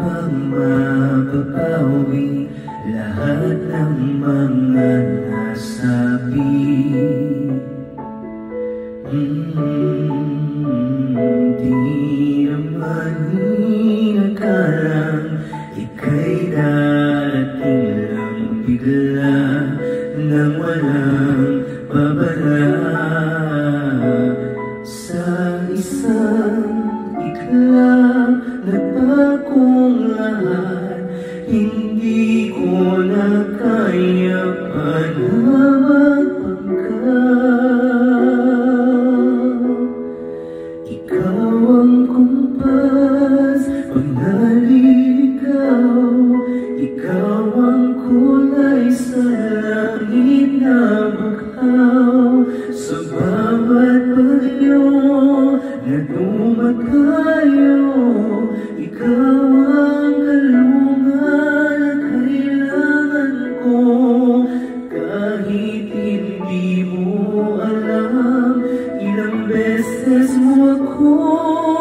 upang mapapawi lahat ng mga nasabi. Hindi mm, naman inakalang ika'y darating lang bigla nang walang babala sa isang ikla na Nagbagong lahat Hindi ko na kaya pa na magpangkat Ikaw ang kumpas Pag naliligaw Ikaw ang kulay sa langit na bakaw Sa bawat bagyo na hindi mo